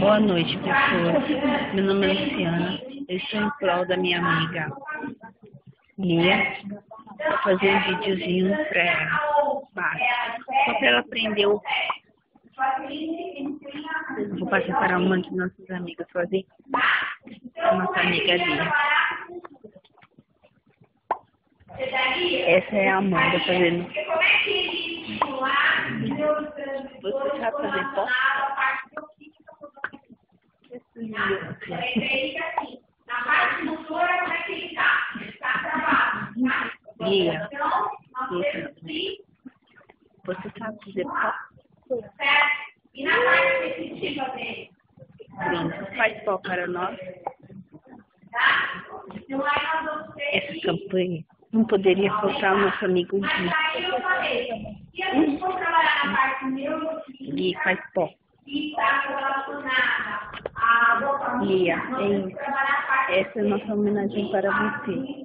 Boa noite, pessoas. Meu nome é Luciana. Eu estou em prol da minha amiga Lia. Vou fazer um videozinho pra ela. Só pra ela aprender o. Vou passar para uma de nossas amigas fazer. Nossa amiga Lia. Essa é a Amanda fazendo. Você sabe fazer pó? Poderia faltar o nosso amigo Mas Gui. aí eu falei, se Lia, é isso. Essa é a nossa homenagem para você.